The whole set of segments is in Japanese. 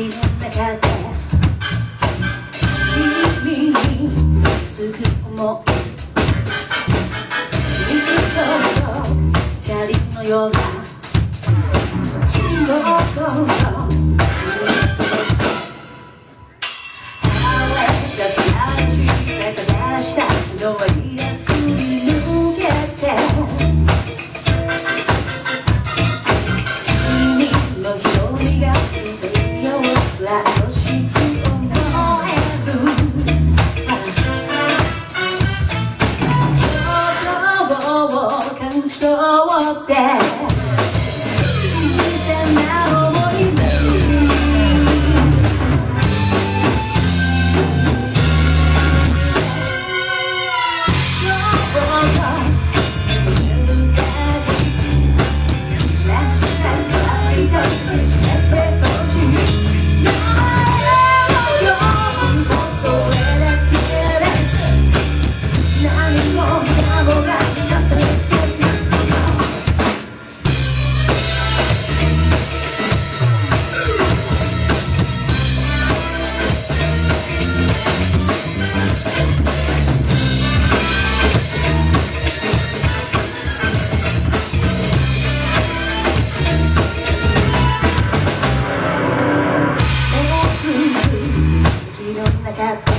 街の中で君に続く思い一層光のような。心のとれた3時目がしたって。見せない that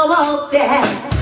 oh that.